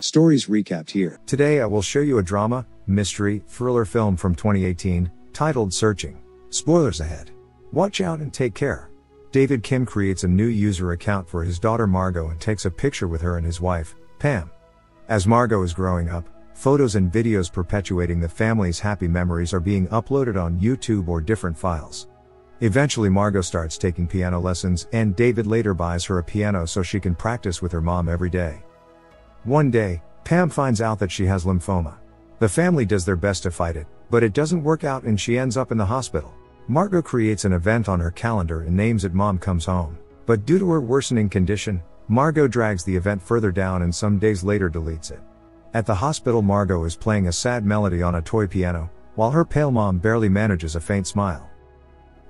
Stories recapped here. Today I will show you a drama, mystery, thriller film from 2018, titled Searching. Spoilers ahead. Watch out and take care. David Kim creates a new user account for his daughter Margot and takes a picture with her and his wife, Pam. As Margot is growing up, photos and videos perpetuating the family's happy memories are being uploaded on YouTube or different files. Eventually Margot starts taking piano lessons and David later buys her a piano so she can practice with her mom every day. One day, Pam finds out that she has lymphoma. The family does their best to fight it, but it doesn't work out and she ends up in the hospital. Margot creates an event on her calendar and names it Mom Comes Home. But due to her worsening condition, Margot drags the event further down and some days later deletes it. At the hospital, Margot is playing a sad melody on a toy piano, while her pale mom barely manages a faint smile.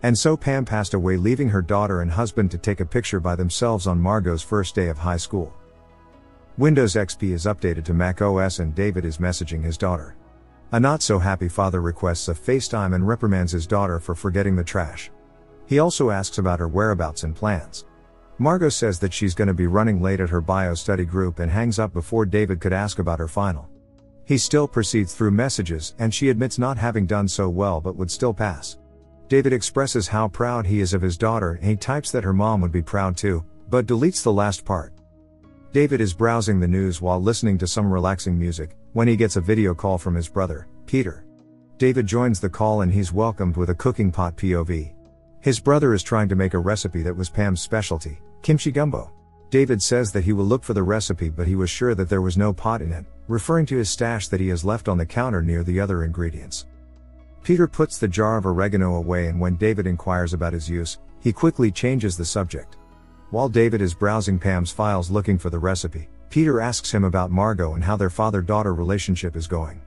And so Pam passed away, leaving her daughter and husband to take a picture by themselves on Margot's first day of high school. Windows XP is updated to Mac OS and David is messaging his daughter. A not so happy father requests a FaceTime and reprimands his daughter for forgetting the trash. He also asks about her whereabouts and plans. Margot says that she's going to be running late at her bio study group and hangs up before David could ask about her final. He still proceeds through messages and she admits not having done so well but would still pass. David expresses how proud he is of his daughter and he types that her mom would be proud too, but deletes the last part. David is browsing the news while listening to some relaxing music, when he gets a video call from his brother, Peter. David joins the call and he's welcomed with a cooking pot POV. His brother is trying to make a recipe that was Pam's specialty, kimchi gumbo. David says that he will look for the recipe but he was sure that there was no pot in it, referring to his stash that he has left on the counter near the other ingredients. Peter puts the jar of oregano away and when David inquires about his use, he quickly changes the subject. While David is browsing Pam's files looking for the recipe, Peter asks him about Margot and how their father daughter relationship is going.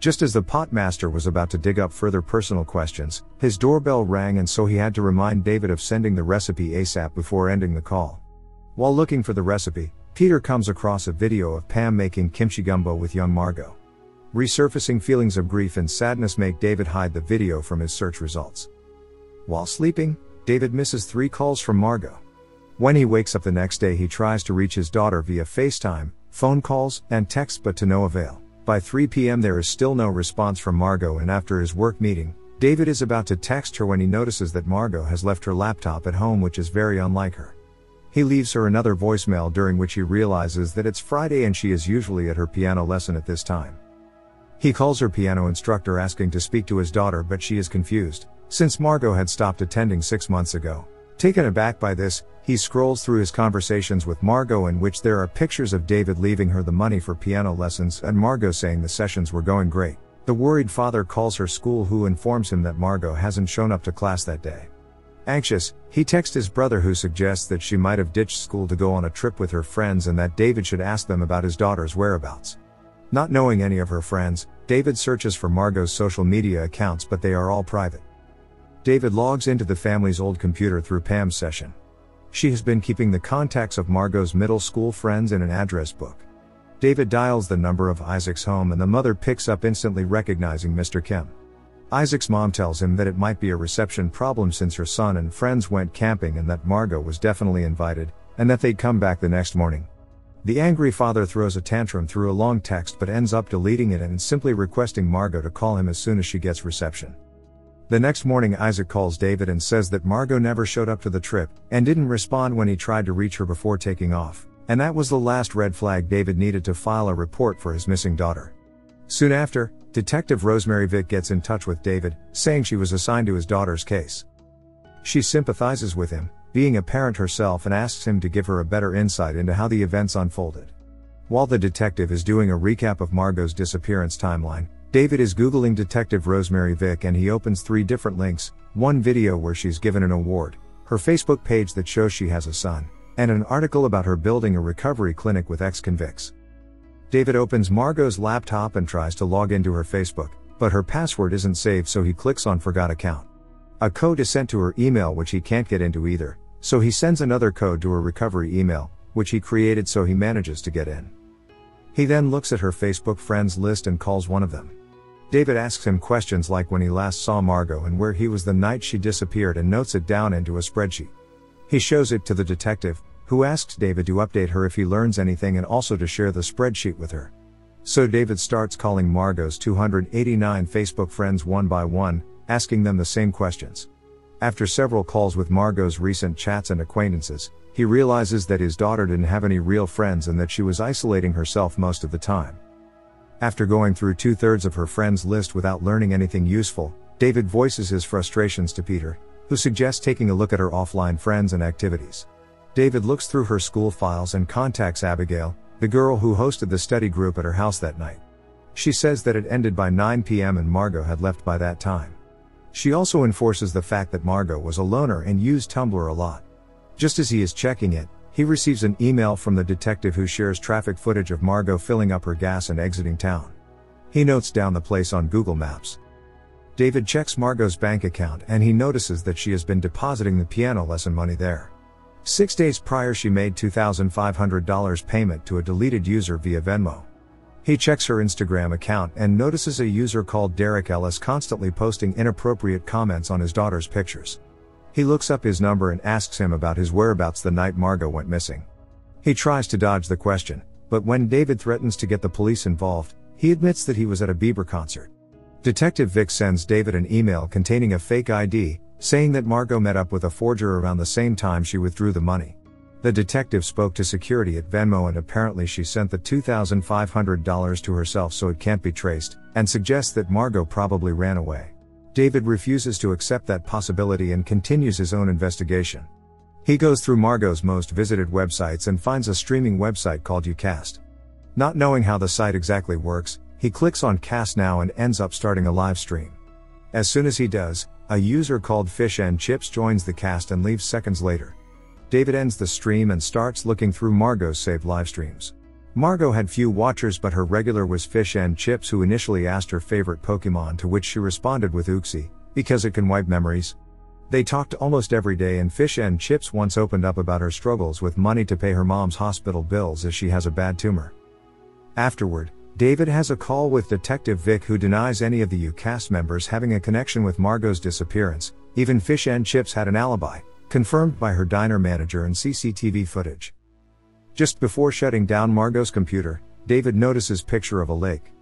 Just as the pot master was about to dig up further personal questions, his doorbell rang and so he had to remind David of sending the recipe ASAP before ending the call. While looking for the recipe, Peter comes across a video of Pam making kimchi gumbo with young Margot. Resurfacing feelings of grief and sadness make David hide the video from his search results. While sleeping, David misses three calls from Margot. When he wakes up the next day, he tries to reach his daughter via FaceTime, phone calls, and texts, but to no avail. By 3 p.m., there is still no response from Margot, and after his work meeting, David is about to text her when he notices that Margot has left her laptop at home, which is very unlike her. He leaves her another voicemail during which he realizes that it's Friday and she is usually at her piano lesson at this time. He calls her piano instructor asking to speak to his daughter, but she is confused, since Margot had stopped attending six months ago. Taken aback by this, he scrolls through his conversations with Margot in which there are pictures of David leaving her the money for piano lessons and Margot saying the sessions were going great. The worried father calls her school who informs him that Margot hasn't shown up to class that day. Anxious, he texts his brother who suggests that she might have ditched school to go on a trip with her friends and that David should ask them about his daughter's whereabouts. Not knowing any of her friends, David searches for Margot's social media accounts but they are all private. David logs into the family's old computer through Pam's session. She has been keeping the contacts of Margot's middle school friends in an address book. David dials the number of Isaac's home and the mother picks up instantly recognizing Mr. Kim. Isaac's mom tells him that it might be a reception problem since her son and friends went camping and that Margot was definitely invited, and that they'd come back the next morning. The angry father throws a tantrum through a long text but ends up deleting it and simply requesting Margot to call him as soon as she gets reception. The next morning, Isaac calls David and says that Margot never showed up to the trip and didn't respond when he tried to reach her before taking off. And that was the last red flag David needed to file a report for his missing daughter. Soon after, Detective Rosemary Vick gets in touch with David, saying she was assigned to his daughter's case. She sympathizes with him, being a parent herself, and asks him to give her a better insight into how the events unfolded. While the detective is doing a recap of Margot's disappearance timeline, David is Googling Detective Rosemary Vick and he opens three different links one video where she's given an award, her Facebook page that shows she has a son, and an article about her building a recovery clinic with ex convicts. David opens Margot's laptop and tries to log into her Facebook, but her password isn't saved so he clicks on Forgot Account. A code is sent to her email which he can't get into either, so he sends another code to her recovery email, which he created so he manages to get in. He then looks at her Facebook friends list and calls one of them. David asks him questions like when he last saw Margot and where he was the night she disappeared and notes it down into a spreadsheet. He shows it to the detective, who asks David to update her if he learns anything and also to share the spreadsheet with her. So David starts calling Margot's 289 Facebook friends one by one, asking them the same questions. After several calls with Margot's recent chats and acquaintances, he realizes that his daughter didn't have any real friends and that she was isolating herself most of the time. After going through two thirds of her friends' list without learning anything useful, David voices his frustrations to Peter, who suggests taking a look at her offline friends and activities. David looks through her school files and contacts Abigail, the girl who hosted the study group at her house that night. She says that it ended by 9 p.m. and Margot had left by that time. She also enforces the fact that Margot was a loner and used Tumblr a lot. Just as he is checking it, he receives an email from the detective who shares traffic footage of Margot filling up her gas and exiting town. He notes down the place on Google Maps. David checks Margot's bank account and he notices that she has been depositing the piano lesson money there. Six days prior, she made $2,500 payment to a deleted user via Venmo. He checks her Instagram account and notices a user called Derek Ellis constantly posting inappropriate comments on his daughter's pictures. He looks up his number and asks him about his whereabouts the night Margot went missing. He tries to dodge the question, but when David threatens to get the police involved, he admits that he was at a Bieber concert. Detective Vick sends David an email containing a fake ID, saying that Margot met up with a forger around the same time she withdrew the money. The detective spoke to security at Venmo and apparently she sent the $2,500 to herself so it can't be traced, and suggests that Margot probably ran away. David refuses to accept that possibility and continues his own investigation. He goes through Margot's most visited websites and finds a streaming website called YouCast. Not knowing how the site exactly works, he clicks on Cast Now and ends up starting a live stream. As soon as he does, a user called Fish and Chips joins the cast and leaves seconds later. David ends the stream and starts looking through Margot's saved live streams. Margot had few watchers but her regular was Fish and Chips who initially asked her favorite Pokemon to which she responded with Uxie, because it can wipe memories. They talked almost every day and Fish and Chips once opened up about her struggles with money to pay her mom's hospital bills as she has a bad tumor. Afterward, David has a call with Detective Vick who denies any of the YouCast members having a connection with Margot's disappearance, even Fish and Chips had an alibi, confirmed by her diner manager and CCTV footage. Just before shutting down Margot's computer, David notices a picture of a lake.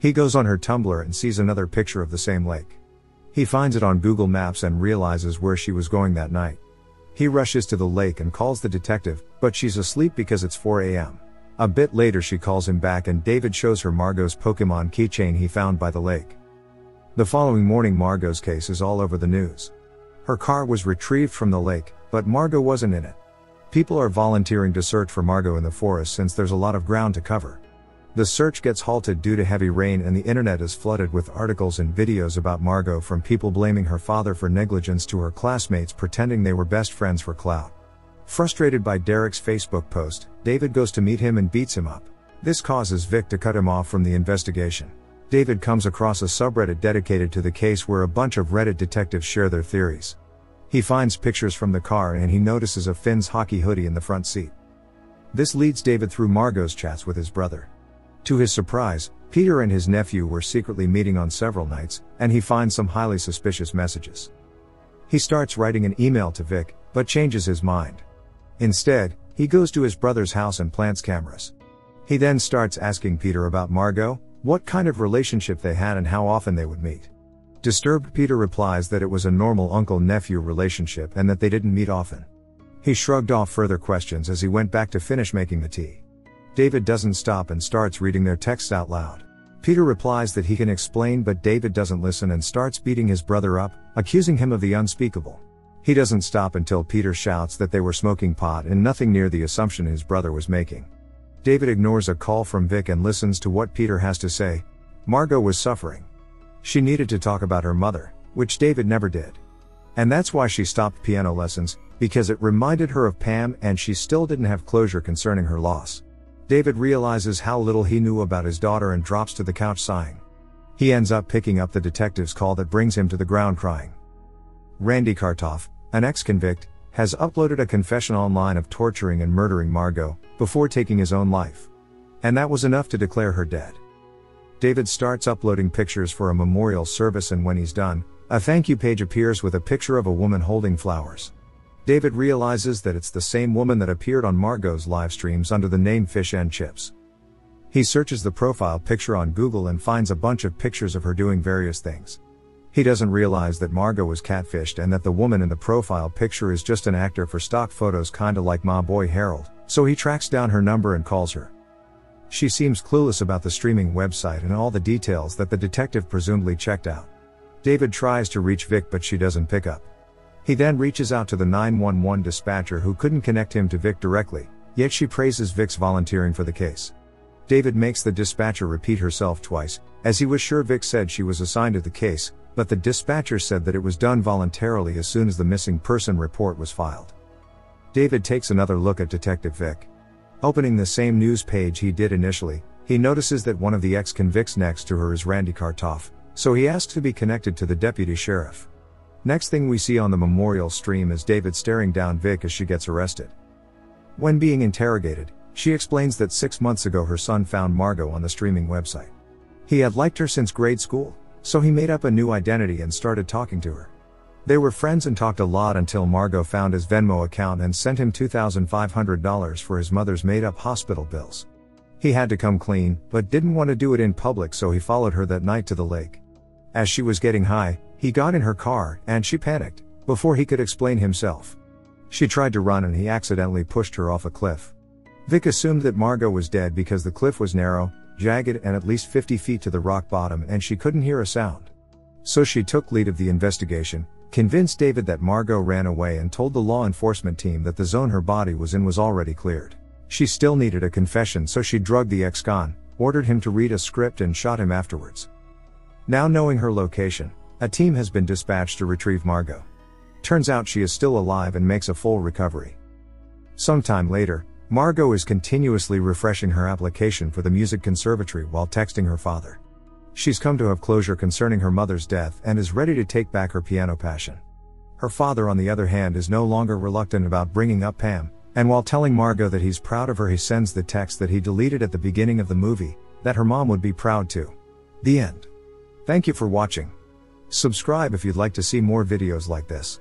He goes on her Tumblr and sees another picture of the same lake. He finds it on Google Maps and realizes where she was going that night. He rushes to the lake and calls the detective, but she's asleep because it's 4 a.m. A bit later she calls him back and David shows her Margot's Pokemon keychain he found by the lake. The following morning Margot's case is all over the news. Her car was retrieved from the lake, but Margot wasn't in it. People are volunteering to search for Margot in the forest since there's a lot of ground to cover. The search gets halted due to heavy rain and the internet is flooded with articles and videos about Margot from people blaming her father for negligence to her classmates pretending they were best friends for clout. Frustrated by Derek's Facebook post, David goes to meet him and beats him up. This causes Vick to cut him off from the investigation. David comes across a subreddit dedicated to the case where a bunch of Reddit detectives share their theories. He finds pictures from the car and he notices a Finn's hockey hoodie in the front seat. This leads David through Margot's chats with his brother. To his surprise, Peter and his nephew were secretly meeting on several nights, and he finds some highly suspicious messages. He starts writing an email to Vick, but changes his mind. Instead, he goes to his brother's house and plants cameras. He then starts asking Peter about Margot, what kind of relationship they had and how often they would meet. Disturbed Peter replies that it was a normal uncle nephew relationship and that they didn't meet often. He shrugged off further questions as he went back to finish making the tea. David doesn't stop and starts reading their texts out loud. Peter replies that he can explain, but David doesn't listen and starts beating his brother up, accusing him of the unspeakable. He doesn't stop until Peter shouts that they were smoking pot and nothing near the assumption his brother was making. David ignores a call from Vick and listens to what Peter has to say. Margot was suffering. She needed to talk about her mother, which David never did. And that's why she stopped piano lessons, because it reminded her of Pam and she still didn't have closure concerning her loss. David realizes how little he knew about his daughter and drops to the couch sighing. He ends up picking up the detective's call that brings him to the ground crying. Randy Kartoff, an ex-convict, has uploaded a confession online of torturing and murdering Margot, before taking his own life. And that was enough to declare her dead. David starts uploading pictures for a memorial service and when he's done, a thank you page appears with a picture of a woman holding flowers. David realizes that it's the same woman that appeared on Margot's live streams under the name Fish and Chips. He searches the profile picture on Google and finds a bunch of pictures of her doing various things. He doesn't realize that Margot was catfished and that the woman in the profile picture is just an actor for stock photos kinda like Ma Boy Harold, so he tracks down her number and calls her. She seems clueless about the streaming website and all the details that the detective presumably checked out. David tries to reach Vick but she doesn't pick up. He then reaches out to the 911 dispatcher who couldn't connect him to Vick directly, yet she praises Vick's volunteering for the case. David makes the dispatcher repeat herself twice, as he was sure Vick said she was assigned to the case, but the dispatcher said that it was done voluntarily as soon as the missing person report was filed. David takes another look at Detective Vick. Opening the same news page he did initially, he notices that one of the ex-convicts next to her is Randy Kartoff, so he asks to be connected to the deputy sheriff. Next thing we see on the memorial stream is David staring down Vick as she gets arrested. When being interrogated, she explains that six months ago her son found Margot on the streaming website. He had liked her since grade school, so he made up a new identity and started talking to her. They were friends and talked a lot until Margot found his Venmo account and sent him $2,500 for his mother's made up hospital bills. He had to come clean, but didn't want to do it in public so he followed her that night to the lake. As she was getting high, he got in her car, and she panicked, before he could explain himself. She tried to run and he accidentally pushed her off a cliff. Vick assumed that Margot was dead because the cliff was narrow, jagged, and at least 50 feet to the rock bottom and she couldn't hear a sound. So she took lead of the investigation, convinced David that Margot ran away and told the law enforcement team that the zone her body was in was already cleared. She still needed a confession so she drugged the ex-con, ordered him to read a script and shot him afterwards. Now knowing her location, a team has been dispatched to retrieve Margot. Turns out she is still alive and makes a full recovery. Sometime later, Margot is continuously refreshing her application for the music conservatory while texting her father. She's come to have closure concerning her mother's death and is ready to take back her piano passion. Her father, on the other hand, is no longer reluctant about bringing up Pam, and while telling Margot that he's proud of her, he sends the text that he deleted at the beginning of the movie, that her mom would be proud too. The end. Thank you for watching. Subscribe if you'd like to see more videos like this.